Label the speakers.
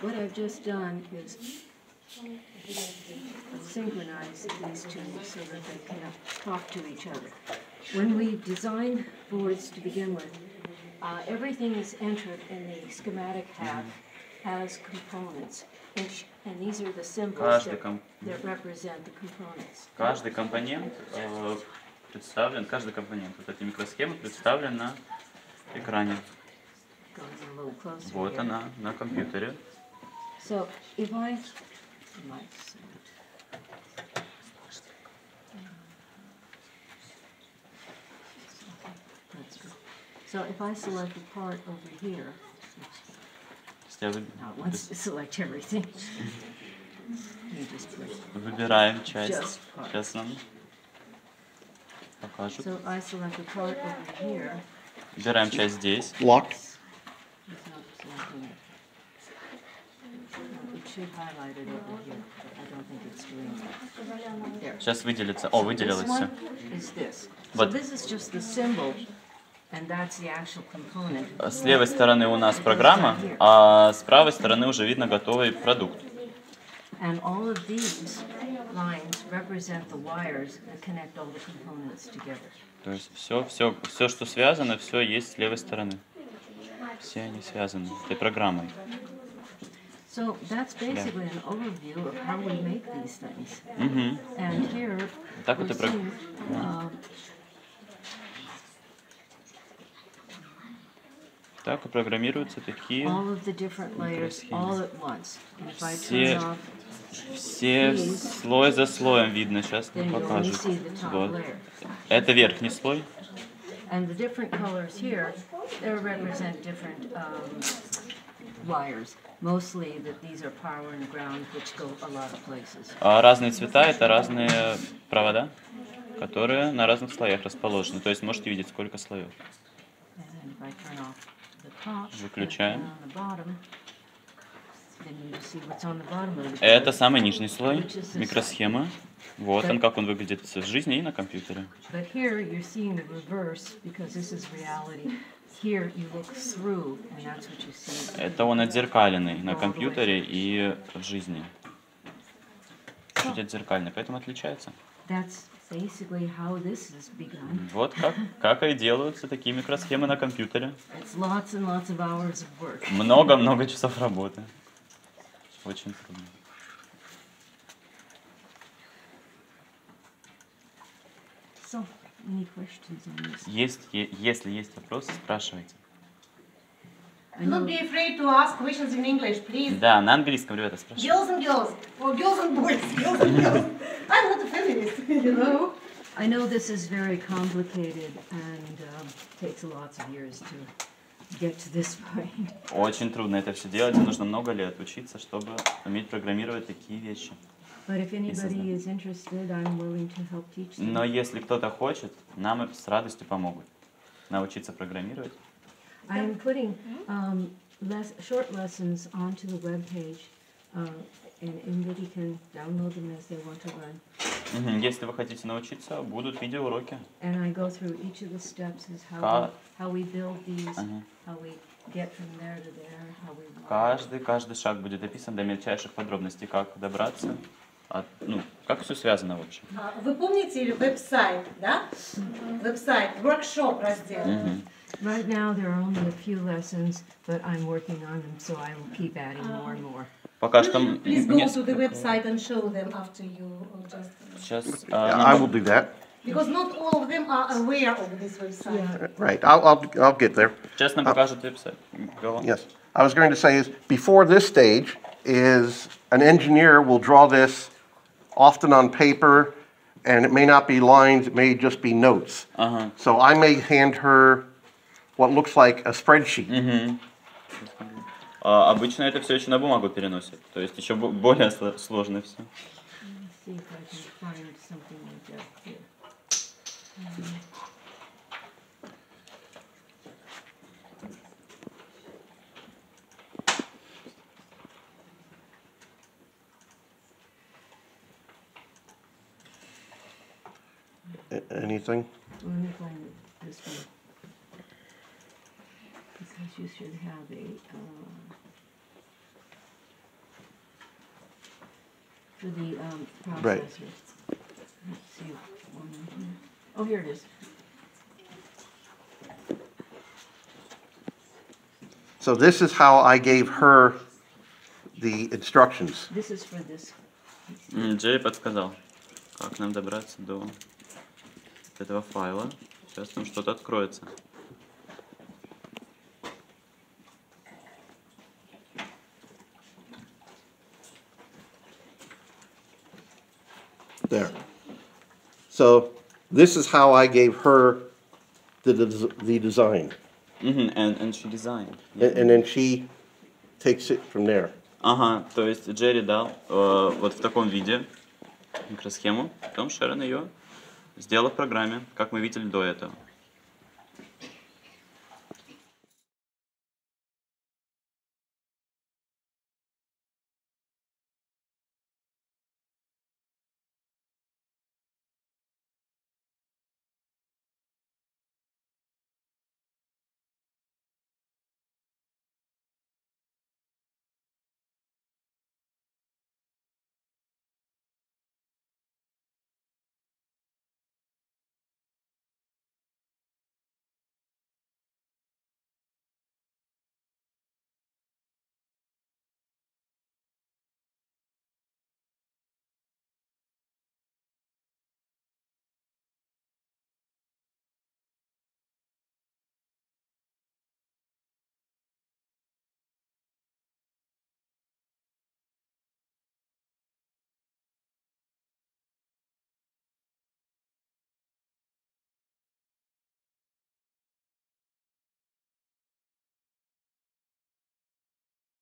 Speaker 1: what I've just done is synchronize these two so that they can talk to each other. When we design boards to begin with, uh, everything is entered in the schematic half as components. And, sh- and these are the symbols
Speaker 2: Каждый,
Speaker 1: that,
Speaker 2: ком-
Speaker 1: that represent the components.
Speaker 2: каждый компонент э, представлен, каждый компонент вот этой микросхемы представлен на экране.
Speaker 1: Going a little closer
Speaker 2: Вот
Speaker 1: here.
Speaker 2: она на компьютере.
Speaker 1: So if I, might say- That's good. So if I select a part over here,
Speaker 2: Если я вы-
Speaker 1: now it wants to select everything. You just put,
Speaker 2: выбираем часть.
Speaker 1: Just part.
Speaker 2: Сейчас нам покажут.
Speaker 1: so I select a part over here,
Speaker 2: Выбираем часть здесь.
Speaker 3: Locked.
Speaker 1: No, It should highlight it over here, but I don't think it's doing that. There.
Speaker 2: Сейчас выделится. О, выделилось
Speaker 1: This
Speaker 2: все.
Speaker 1: one is this. So
Speaker 2: Вот.
Speaker 1: this is just the symbol, and that's the actual component.
Speaker 2: С левой стороны у нас программа, а с правой стороны уже видно готовый продукт.
Speaker 1: And all of these lines represent the wires that connect all the components together.
Speaker 2: То есть все, все, все, что связано, все есть с левой стороны. Все они связаны этой программой.
Speaker 1: So that's basically an overview of how we make these things.
Speaker 2: Мгм.
Speaker 1: And here
Speaker 2: Так
Speaker 1: we're seeing uh,
Speaker 2: Так и программируются такие
Speaker 1: all of the different layers
Speaker 2: Микросхемы.
Speaker 1: all at once. And if I
Speaker 2: Все- все слой за слоем видно. Сейчас
Speaker 1: only
Speaker 2: покажут. Вот. Это верхний слой.
Speaker 1: And the different colors here, they represent different um, wires. Mostly that these are power and ground, which go a lot of places.
Speaker 2: А разные цвета это разные провода, которые на разных слоях расположены. То есть можете видеть, сколько слоев. Выключаем. Это самый нижний слой микросхемы. Вот он, как он выглядит в жизни и на компьютере. Это он отзеркаленный на компьютере и в жизни. Чуть отзеркальный, поэтому отличается. Вот как, как и делаются такие микросхемы на компьютере. Много-много часов работы. Очень трудно.
Speaker 1: Any questions on this?
Speaker 2: Есть, е- если есть вопросы, спрашивайте.
Speaker 1: Know-
Speaker 4: be afraid to ask questions in English, please.
Speaker 2: Да, на английском, ребята, спрашивайте.
Speaker 4: Girls and girls, or girls and boys, girls and girls. I'm not a feminist, you know.
Speaker 1: I know this is very complicated and um, takes lots of years to get to this point.
Speaker 2: Очень трудно это все делать, нужно много лет учиться, чтобы уметь программировать такие вещи.
Speaker 1: But if anybody
Speaker 2: Естественно.
Speaker 1: is interested, I'm willing to help teach them.
Speaker 2: Но если кто-то хочет, нам с радостью помогут научиться программировать.
Speaker 1: I am putting um, less, short lessons onto the webpage, uh, and anybody can download them as they want to learn.
Speaker 2: Мгм, Если вы хотите научиться, будут видеоуроки.
Speaker 1: And I go through each of the steps as how
Speaker 2: Ка-
Speaker 1: we, how we build these,
Speaker 2: Ага.
Speaker 1: how we get from there to there, how we.
Speaker 2: Каждый, каждый шаг будет описан до мельчайших подробностей, как добраться, от, ну, как все связано в общем.
Speaker 4: А, Вы помните веб-сайт, да? Веб-сайт, workshop раздел.
Speaker 2: Мгм.
Speaker 1: Right now, there are only a few lessons, but I'm working on them, so I will keep adding more and more.
Speaker 2: Пока что м-
Speaker 4: Please go to the
Speaker 2: несколько-
Speaker 4: website and show them after you uh, just...
Speaker 2: Сейчас,
Speaker 3: I
Speaker 2: а,
Speaker 3: will do that.
Speaker 4: Because not all of them are aware of this website.
Speaker 3: Right, I'll, I'll, I'll get there.
Speaker 2: сейчас нам покажут веб-сайт. Go on.
Speaker 3: Yes. I was going to say is, before this stage is an engineer will draw this often on paper, and it may not be lines, it may just be notes.
Speaker 2: Ага.
Speaker 3: So I may hand her what looks like a spreadsheet.
Speaker 2: А, обычно это все еще на бумагу переносят, то есть еще бо- более сло- сложно все.
Speaker 1: Let me
Speaker 3: Anything?
Speaker 1: Let me find it, this one. Because you should have a, uh, for the um,
Speaker 3: Right.
Speaker 1: processor. Let's see. one in here. Oh, here it is.
Speaker 3: So this is how I gave her the instructions.
Speaker 1: This is for this.
Speaker 2: М, Джерри подсказал, как нам добраться до этого файла. Сейчас там что-то откроется.
Speaker 3: There. So this is how I gave her the, des- the design.
Speaker 2: Мгм, and, and she designed.
Speaker 3: And, and then she takes it from there.
Speaker 2: Ага, то есть Джерри дал э, вот в таком виде микросхему, потом Шерон ее сделала в программе, как мы видели до этого.